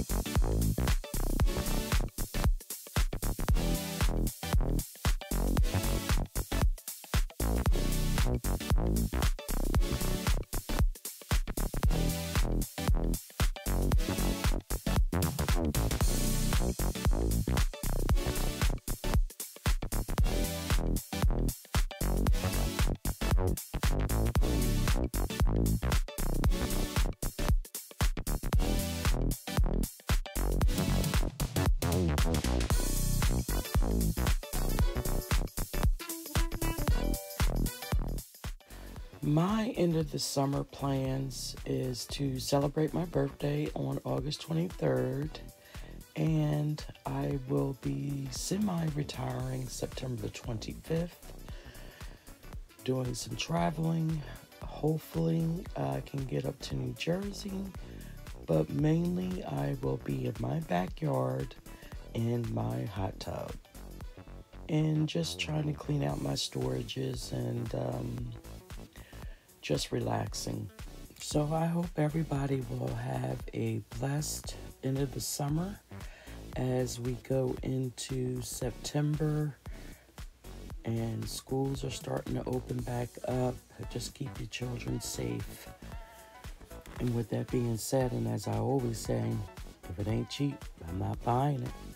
Thank you. My end of the summer plans is to celebrate my birthday on August 23rd, and I will be semi retiring September the 25th, doing some traveling. Hopefully, I can get up to New Jersey, but mainly I will be in my backyard in my hot tub and just trying to clean out my storages and um, just relaxing. So I hope everybody will have a blessed end of the summer as we go into September and schools are starting to open back up. Just keep your children safe. And with that being said, and as I always say, if it ain't cheap, I'm not buying it.